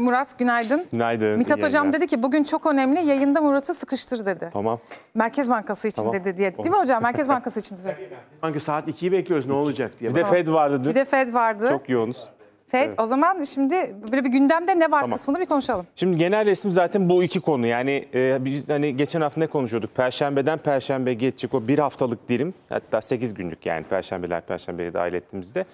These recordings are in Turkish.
Murat günaydın. Günaydın. Mithat Hocam yayınlar. dedi ki bugün çok önemli yayında Murat'ı sıkıştır dedi. Tamam. Merkez Bankası için Tamam. dedi diye. Değil mi hocam? Merkez Bankası için dedi. Hangi saat 2'yi bekliyoruz ne olacak diye. Bir de Fed vardı dün. Bir de Fed vardı. Çok yoğunuz. Fed o zaman şimdi böyle bir gündemde ne var Tamam. kısmını bir konuşalım. Şimdi genel resim zaten bu iki konu. Yani e, biz hani geçen hafta ne konuşuyorduk? Perşembeden Perşembe geçecek o bir haftalık dilim. Hatta 8 günlük yani Perşembeler Perşembe'ye dahil ettiğimizde.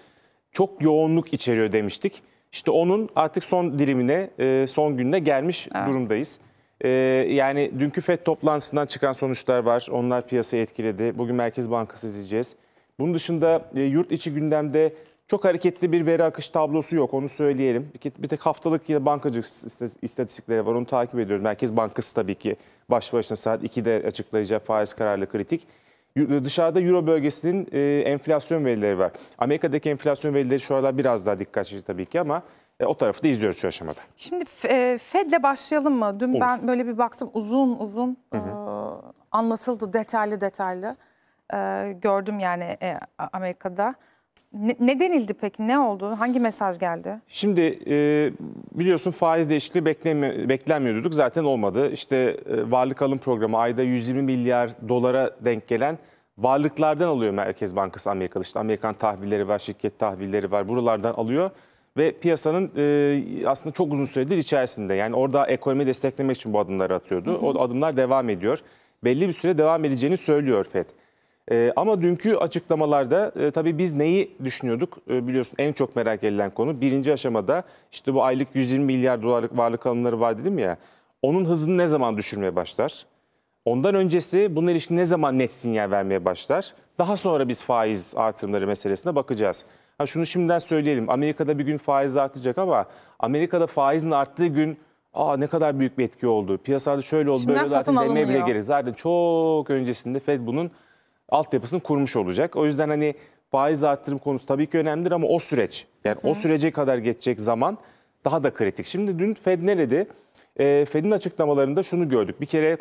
Çok yoğunluk içeriyor demiştik. İşte onun artık son dilimine, e, son gününe gelmiş durumdayız. E, yani dünkü FED toplantısından çıkan sonuçlar var. Onlar piyasayı etkiledi. Bugün Merkez Bankası izleyeceğiz. Bunun dışında e, yurt içi gündemde çok hareketli bir veri akış tablosu yok onu söyleyelim. Bir, tek haftalık yine bankacılık ist- istatistikleri var onu takip ediyoruz. Merkez Bankası tabii ki baş başına saat 2'de açıklayacağı faiz kararlı kritik. Dışarıda Euro bölgesinin e, enflasyon verileri var. Amerika'daki enflasyon verileri şu aralar biraz daha dikkat çekici tabii ki ama e, o tarafı da izliyoruz şu aşamada. Şimdi e, Fed'le başlayalım mı? Dün ben böyle bir baktım uzun uzun e, anlatıldı detaylı detaylı. E, gördüm yani e, Amerika'da. Ne, ne denildi peki? Ne oldu? Hangi mesaj geldi? Şimdi e, biliyorsun faiz değişikliği beklemi, beklenmiyor. Zaten olmadı. İşte e, varlık alım programı ayda 120 milyar dolara denk gelen varlıklardan alıyor Merkez Bankası Amerika'da. İşte Amerikan tahvilleri var, şirket tahvilleri var. Buralardan alıyor. Ve piyasanın e, aslında çok uzun süredir içerisinde. Yani orada ekonomi desteklemek için bu adımları atıyordu. O adımlar devam ediyor. Belli bir süre devam edeceğini söylüyor FED. Ee, ama dünkü açıklamalarda e, tabii biz neyi düşünüyorduk? E, biliyorsun en çok merak edilen konu birinci aşamada işte bu aylık 120 milyar dolarlık varlık alımları var dedim ya. Onun hızını ne zaman düşürmeye başlar? Ondan öncesi bununla ilişkin ne zaman net sinyal vermeye başlar? Daha sonra biz faiz artırımları meselesine bakacağız. Ha şunu şimdiden söyleyelim. Amerika'da bir gün faiz artacak ama Amerika'da faizin arttığı gün Aa ne kadar büyük bir etki oldu. Piyasada şöyle oldu Şimdiden böyle zaten demeye bile gerek. Zaten çok öncesinde Fed bunun altyapısını kurmuş olacak. O yüzden hani faiz arttırım konusu tabii ki önemlidir ama o süreç yani o sürece kadar geçecek zaman daha da kritik. Şimdi dün Fed ne dedi? Ee, Fed'in açıklamalarında şunu gördük. Bir kere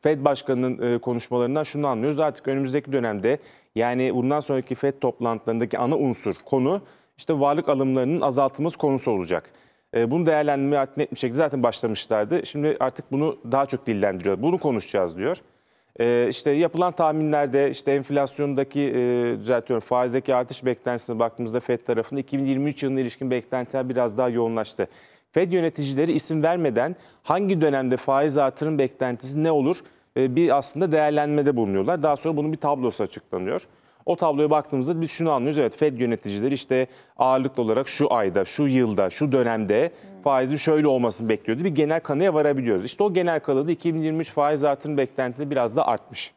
Fed Başkanı'nın e, konuşmalarından şunu anlıyoruz. Artık önümüzdeki dönemde yani bundan sonraki Fed toplantılarındaki ana unsur, konu işte varlık alımlarının azaltılması konusu olacak. E, Bunu değerlendirmeye net bir şekilde zaten başlamışlardı. Şimdi artık bunu daha çok dillendiriyor. Bunu konuşacağız diyor. E, işte yapılan tahminlerde işte enflasyondaki e, düzeltiyorum faizdeki artış beklentisine baktığımızda Fed tarafında 2023 yılına ilişkin beklentiler biraz daha yoğunlaştı. Fed yöneticileri isim vermeden hangi dönemde faiz artırım beklentisi ne olur e, bir aslında değerlenmede bulunuyorlar. Daha sonra bunun bir tablosu açıklanıyor. O tabloya baktığımızda biz şunu anlıyoruz. Evet Fed yöneticileri işte ağırlıklı olarak şu ayda, şu yılda, şu dönemde faizin şöyle olmasını bekliyordu. Bir genel kanıya varabiliyoruz. İşte o genel kanıda 2023 faiz artırım beklentisi biraz da artmış.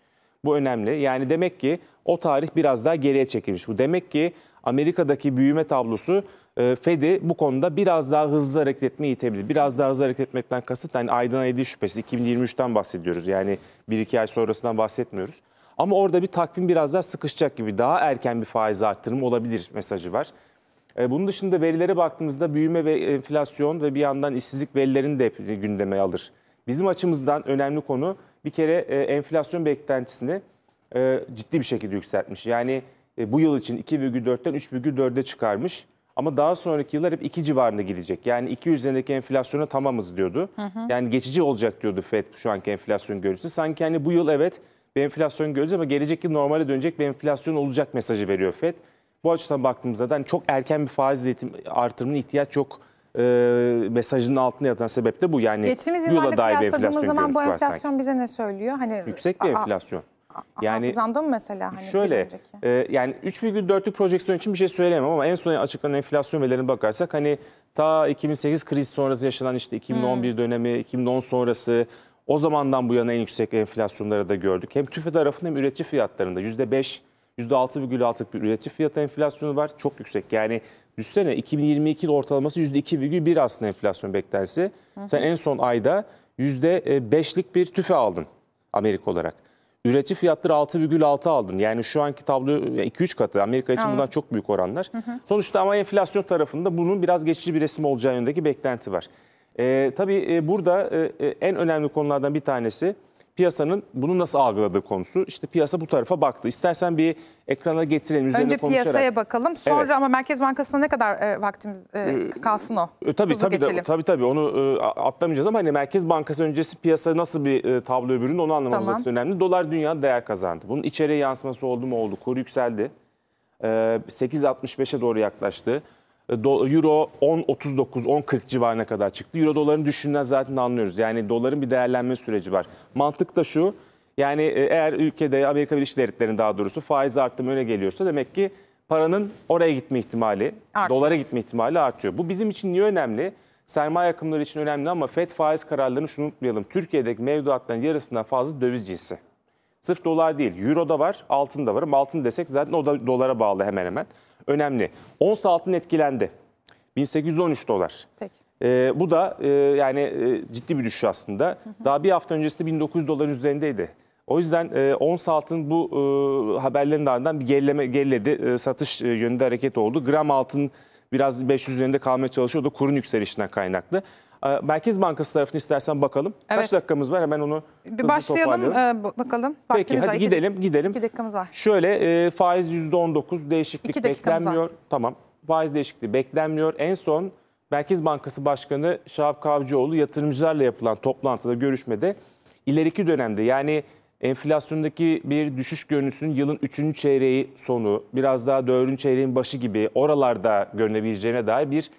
Bu önemli. Yani demek ki o tarih biraz daha geriye çekilmiş. Bu demek ki Amerika'daki büyüme tablosu e, Fed'i bu konuda biraz daha hızlı hareket etmeye itebilir. Biraz daha hızlı hareket etmekten kasıt hani aydan ay değil şüphesiz 2023'ten bahsediyoruz. Yani 1-2 ay sonrasından bahsetmiyoruz. Ama orada bir takvim biraz daha sıkışacak gibi. Daha erken bir faiz arttırımı olabilir mesajı var. E, Bunun dışında verilere baktığımızda büyüme ve enflasyon ve bir yandan işsizlik verilerini de gündeme alır. Bizim açımızdan önemli konu bir kere e, enflasyon beklentisini e, ciddi bir şekilde yükseltmiş. Yani bu yıl için 2,4'ten 3,4'e çıkarmış. Ama daha sonraki yıllar hep 2 civarında gidecek. Yani 2 üzerindeki enflasyona tamamız diyordu. Yani geçici olacak diyordu FED şu anki enflasyon görüntüsü. Sanki hani bu yıl evet bir enflasyon göreceğiz ama gelecek yıl normale dönecek bir enflasyon olacak mesajı veriyor FED. Bu açıdan baktığımızda da hani çok erken bir faiz artırımına ihtiyaç yok e, mesajının altında yatan sebep de bu. Yani Geçtiğimiz yıla dair bir enflasyon zaman bu var sanki. enflasyon bize ne söylüyor? Hani Yüksek bir enflasyon. Yani Hafızanda mı mesela? Hani Şöyle, e, yani 3,4'lük projeksiyon için bir şey söyleyemem ama en son açıklanan enflasyon verilerine bakarsak hani ta 2008 kriz sonrası yaşanan işte 2011 dönemi, 2010 sonrası o zamandan bu yana en yüksek enflasyonları da gördük. Hem tüfe tarafında hem üretici fiyatlarında %5, %6,6'lık bir üretici fiyat enflasyonu var. Çok yüksek. Yani düşünsene 2022 yıl ortalaması %2,1 aslında enflasyon beklentisi. Sen en son ayda %5'lik bir tüfe aldın Amerika olarak. Üretici fiyatları 6,6 aldın. Yani şu anki tablo 2-3 katı. Amerika için bundan çok büyük oranlar. Sonuçta ama enflasyon tarafında bunun biraz geçici bir resim olacağı yönündeki beklenti var. Ee, tabii e, burada e, e, en önemli konulardan bir tanesi piyasanın bunu nasıl algıladığı konusu. İşte piyasa bu tarafa baktı. İstersen bir ekrana getirelim üzerine Önce konuşarak. piyasaya bakalım. Sonra Evet. ama Merkez Bankası'na ne kadar e, vaktimiz e, kalsın o? E, Tabii Hızlı tabii de- tabii tabii onu e, atlamayacağız ama hani Merkez Bankası öncesi piyasa nasıl bir e, tablo bürünü onu anlamamız Tamam. önemli. Dolar dünya değer kazandı. Bunun içeriye yansıması oldu mu oldu. Kur yükseldi. E, 8.65'e doğru yaklaştı. Euro 10.39 10.40 civarına kadar çıktı. Euro doların düşünden zaten anlıyoruz. Yani doların bir değerlenme süreci var. Mantık da şu. Yani e, eğer ülkede Amerika Birleşik Devletleri'nin daha doğrusu faiz artımı öne geliyorsa demek ki paranın oraya gitme ihtimali, Artıyor. dolara gitme ihtimali artıyor. Bu bizim için niye önemli? Sermaye akımları için önemli ama FED faiz kararlarını şunu unutmayalım. Türkiye'deki mevduatların yarısından fazla döviz cinsi. Sırf dolar değil, euro da var, altın da var. Ama altın desek zaten o da dolara bağlı hemen hemen. Önemli. Ons altın etkilendi. 1813 dolar. Peki. Ee, bu da e, yani e, ciddi bir düşüş aslında. Daha bir hafta öncesinde 1900 doların üzerindeydi. O yüzden e, ons altın bu e, haberlerin ardından bir gerileme geriledi. E, satış e, yönünde hareket oldu. Gram altın biraz 500 üzerinde kalmaya çalışıyor. O da kurun yükselişinden kaynaklı. E, Merkez Bankası tarafını istersen bakalım. Kaç Evet. dakikamız var? Hemen onu Bir başlayalım e, bakalım. Peki Vaktimiz var. hadi İki- gidelim gidelim. İki dakikamız var. Şöyle e, faiz %19 değişiklik dakikamız var. beklenmiyor. Tamam faiz değişikliği beklenmiyor. En son Merkez Bankası Başkanı Şahap Kavcıoğlu yatırımcılarla yapılan toplantıda görüşmede ileriki dönemde yani enflasyondaki bir düşüş görüntüsünün yılın 3. çeyreği sonu biraz daha 4. çeyreğin başı gibi oralarda görünebileceğine dair bir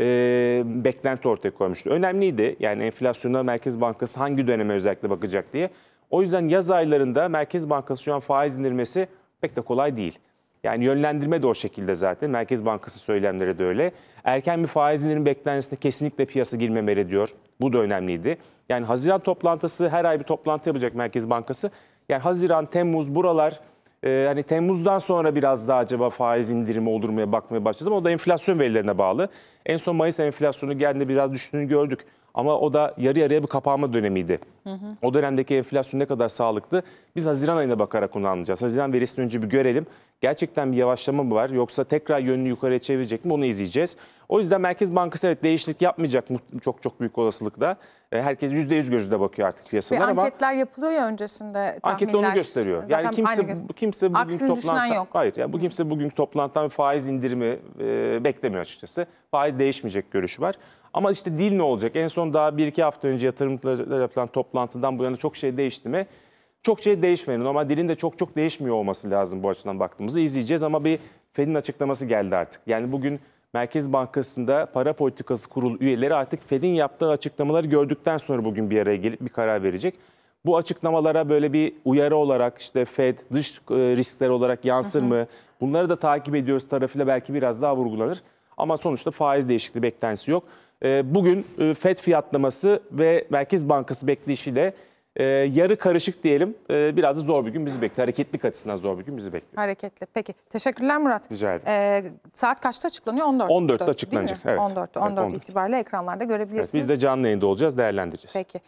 e, beklenti ortaya koymuştu. Önemliydi yani enflasyona Merkez Bankası hangi döneme özellikle bakacak diye. O yüzden yaz aylarında Merkez Bankası şu an faiz indirmesi pek de kolay değil. Yani yönlendirme de o şekilde zaten. Merkez Bankası söylemleri de öyle. Erken bir faiz indirimi beklentisinde kesinlikle piyasa girmemeli diyor. Bu da önemliydi. Yani Haziran toplantısı her ay bir toplantı yapacak Merkez Bankası. Yani Haziran, Temmuz buralar e, hani Temmuz'dan sonra biraz daha acaba faiz indirimi oldurmaya bakmaya başladım. O da enflasyon verilerine bağlı. En son Mayıs enflasyonu geldiğinde biraz düştüğünü gördük. Ama o da yarı yarıya bir kapanma dönemiydi. O dönemdeki enflasyon ne kadar sağlıklı? Biz Haziran ayına bakarak onu anlayacağız. Haziran verisini önce bir görelim. Gerçekten bir yavaşlama mı var yoksa tekrar yönünü yukarıya çevirecek mi onu izleyeceğiz. O yüzden Merkez Bankası evet değişiklik yapmayacak çok çok büyük olasılıkla. E, Herkes %100 gözüyle bakıyor artık piyasalar ama anketler yapılıyor ya öncesinde Anket de tahminler. onu gösteriyor. Zaten Yani kimse aynı kimse bugünkü Aksini düşünen toplantı yok. hayır yani bu kimse bugünkü toplantıdan faiz indirimi e, beklemiyor açıkçası. Faiz değişmeyecek görüşü var. Ama işte dil ne olacak? En son daha bir iki hafta önce yatırımcılarla yapılan toplantıdan bu yana çok şey değişti mi? Çok şey değişmedi. Normal dilin de çok çok değişmiyor olması lazım bu açıdan baktığımızda. izleyeceğiz ama bir Fed'in açıklaması geldi artık. Yani bugün Merkez Bankası'nda para politikası kurulu üyeleri artık Fed'in yaptığı açıklamaları gördükten sonra bugün bir araya gelip bir karar verecek. Bu açıklamalara böyle bir uyarı olarak işte Fed dış e, riskler olarak yansır mı? Bunları da takip ediyoruz tarafıyla belki biraz daha vurgulanır. Ama sonuçta faiz değişikliği beklentisi yok. E, Bugün e, Fed fiyatlaması ve Merkez Bankası bekleyişiyle e, yarı karışık diyelim. E, Biraz da zor bir gün bizi bekliyor. Hareketlilik açısından zor bir gün bizi bekliyor. Hareketli. Peki. Teşekkürler Murat. Rica ederim. Ee, saat kaçta açıklanıyor? 14. 14'te değil mi? açıklanacak, evet. 14, 14, Evet, 14. itibariyle ekranlarda Evet, görebilirsiniz. biz de canlı yayında olacağız, değerlendireceğiz. Peki.